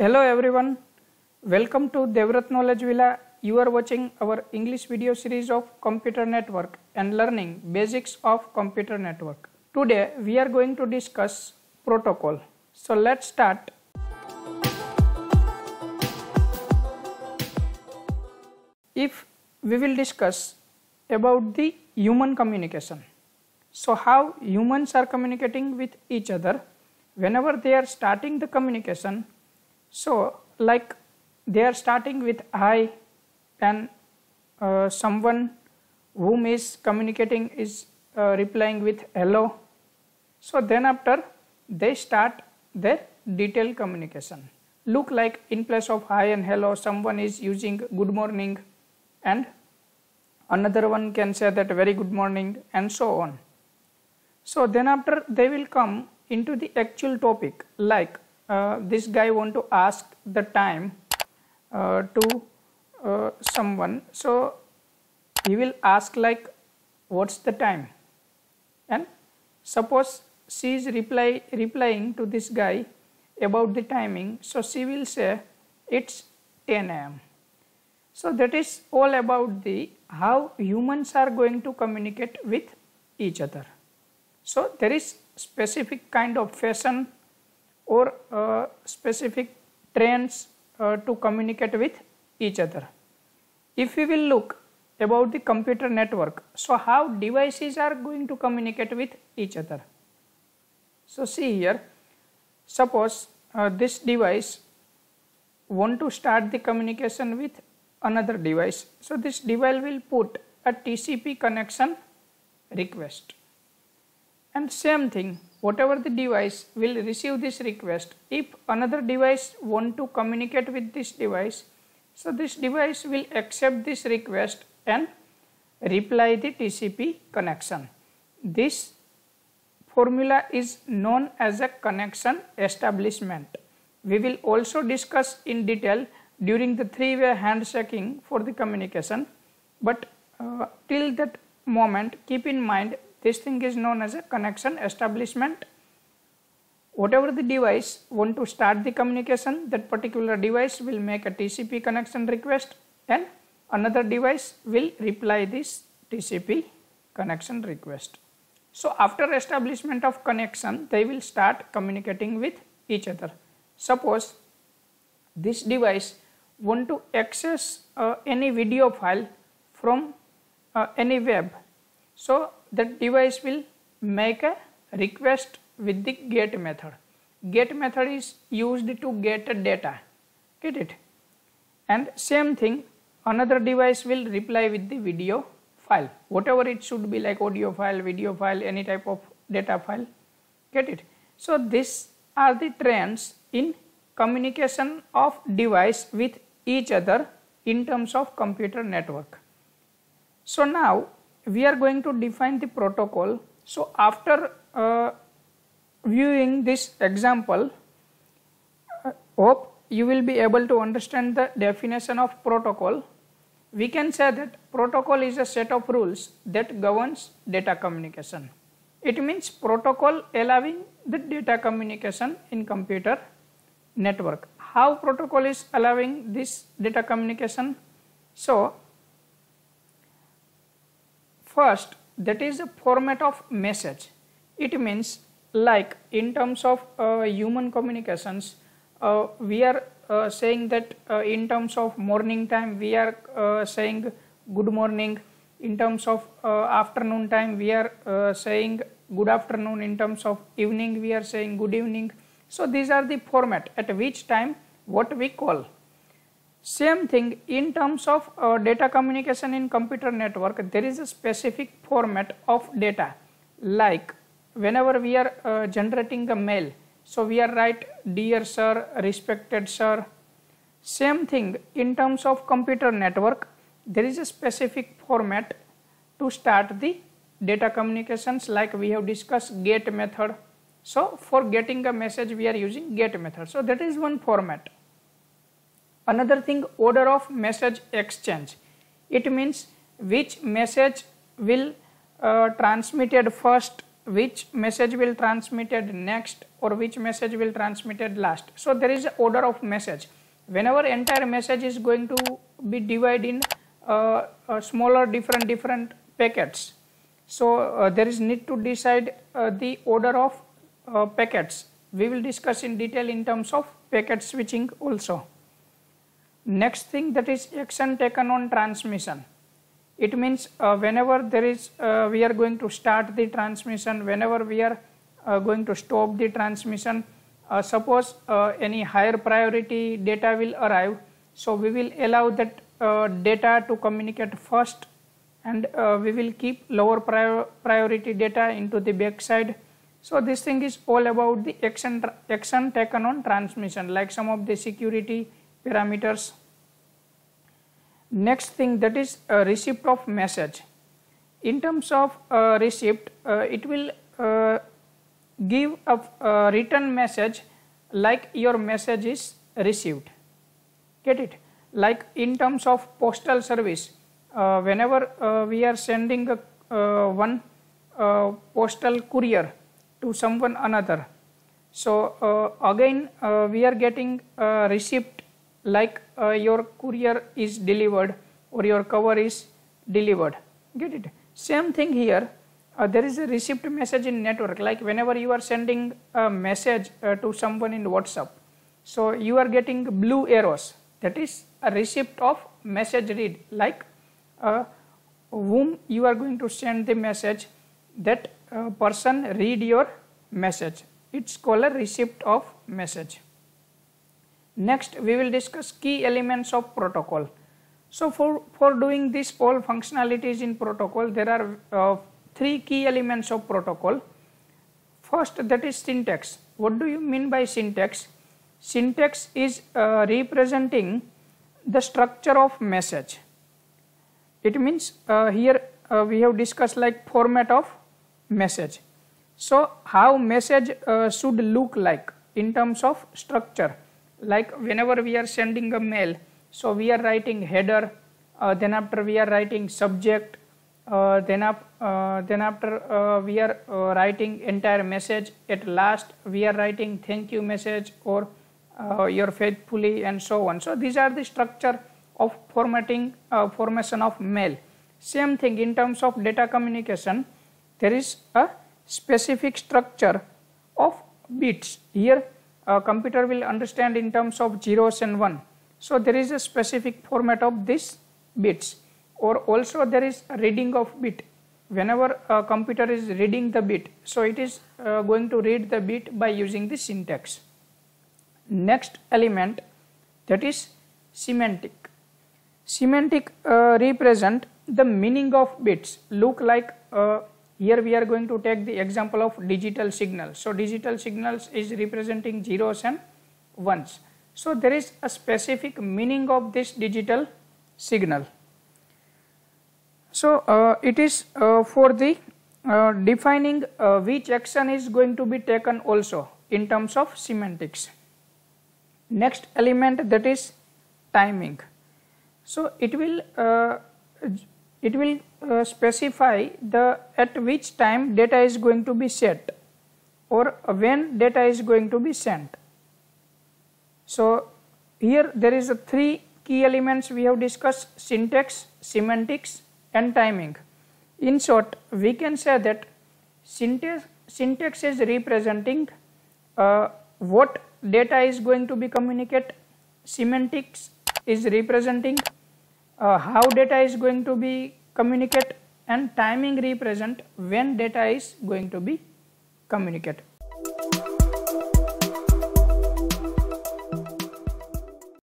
Hello everyone, welcome to Devvrat Knowledge Villa. You are watching our English video series of Computer Network and learning basics of Computer Network. Today we are going to discuss protocol. So let's start. If we will discuss about the human communication. So how humans are communicating with each other whenever they are starting the communication so like they are starting with hi and uh, someone whom is communicating is uh, replying with hello. So then after they start their detailed communication. Look like in place of hi and hello someone is using good morning and another one can say that very good morning and so on. So then after they will come into the actual topic like uh, this guy want to ask the time uh, to uh, someone. So he will ask like what's the time? And suppose she is reply replying to this guy about the timing so she will say it's 10 am so that is all about the how humans are going to communicate with each other. So there is specific kind of fashion or uh, specific trends uh, to communicate with each other. If we will look about the computer network, so how devices are going to communicate with each other. So see here, suppose uh, this device want to start the communication with another device. So this device will put a TCP connection request and same thing whatever the device will receive this request. If another device want to communicate with this device so this device will accept this request and reply the TCP connection. This formula is known as a connection establishment. We will also discuss in detail during the three-way handshaking for the communication but uh, till that moment keep in mind this thing is known as a connection establishment. Whatever the device want to start the communication, that particular device will make a TCP connection request and another device will reply this TCP connection request. So after establishment of connection, they will start communicating with each other. Suppose this device want to access uh, any video file from uh, any web. So that device will make a request with the get method. Get method is used to get data, get it? And same thing another device will reply with the video file, whatever it should be like audio file, video file, any type of data file, get it? So these are the trends in communication of device with each other in terms of computer network. So now we are going to define the protocol. So after uh, viewing this example, uh, hope you will be able to understand the definition of protocol. We can say that protocol is a set of rules that governs data communication. It means protocol allowing the data communication in computer network. How protocol is allowing this data communication? So First, that is a format of message. It means like in terms of uh, human communications, uh, we are uh, saying that uh, in terms of morning time, we are uh, saying good morning. In terms of uh, afternoon time, we are saying good afternoon. In terms of evening, we are saying good evening. So these are the format at which time what we call. Same thing in terms of uh, data communication in computer network, there is a specific format of data like whenever we are uh, generating a mail, so we are write dear sir, respected sir. Same thing in terms of computer network, there is a specific format to start the data communications like we have discussed get method. So for getting a message we are using get method. So that is one format. Another thing order of message exchange. It means which message will uh, transmitted first which message will transmitted next or which message will transmitted last. So there is order of message. Whenever entire message is going to be divided in uh, uh, smaller different different packets. So uh, there is need to decide uh, the order of uh, packets. We will discuss in detail in terms of packet switching also. Next thing that is action taken on transmission. It means uh, whenever there is, uh, we are going to start the transmission, whenever we are uh, going to stop the transmission, uh, suppose uh, any higher priority data will arrive, so we will allow that uh, data to communicate first and we will keep lower prior priority data into the backside. So this thing is all about the action, action taken on transmission like some of the security parameters Next thing that is a receipt of message. In terms of uh, receipt, uh, it will uh, give a, a, written message like your message is received. Get it? Like in terms of postal service, uh, whenever uh, we are sending a, uh, one postal courier to someone another, so again we are getting a receipt like uh, your courier is delivered or your cover is delivered. Get it? Same thing here. Uh, there is a received message in network. Like whenever you are sending a message uh, to someone in whatsapp so you are getting blue arrows. That is a receipt of message read. Like uh, whom you are going to send the message that uh, person read your message. It's called a receipt of message Next, we will discuss key elements of protocol. So, for, for doing this all functionalities in protocol, there are uh, three key elements of protocol. First, that is syntax. What do you mean by syntax? Syntax is uh, representing the structure of message. It means uh, here uh, we have discussed like format of message. So, how message uh, should look like in terms of structure like whenever we are sending a mail so we are writing header uh, then after we are writing subject uh, then up uh, then after uh, we are uh, writing entire message at last we are writing thank you message or uh, your faithfully and so on. So these are the structure of formatting formation of mail. Same thing in terms of data communication there is a specific structure of bits. Here a computer will understand in terms of zeros and one. So there is a specific format of these bits or also there is reading of bit. Whenever a computer is reading the bit, so it is uh, going to read the bit by using the syntax. Next element that is semantic. Semantic uh, represent the meaning of bits look like uh, here we are going to take the example of digital signal. So digital signals is representing zeros and ones. So there is a specific meaning of this digital signal. So uh, it is uh, for the uh, defining uh, which action is going to be taken also in terms of semantics. Next element that is timing. So it will uh, it will uh, specify the at which time data is going to be set or when data is going to be sent. So here there is a three key elements we have discussed syntax, semantics and timing. In short we can say that syntax, syntax is representing uh, what data is going to be communicated, semantics is representing uh, how data is going to be communicate and timing represent when data is going to be communicated.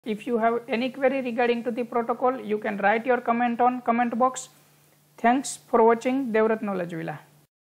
If you have any query regarding to the protocol, you can write your comment on comment box. Thanks for watching Devvrat Knowledge Villa.